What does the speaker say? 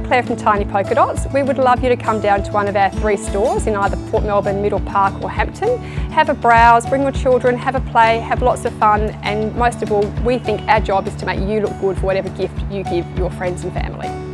Claire from Tiny Polka Dots. We would love you to come down to one of our three stores in either Port Melbourne, Middle Park or Hampton. Have a browse, bring your children, have a play, have lots of fun and most of all, we think our job is to make you look good for whatever gift you give your friends and family.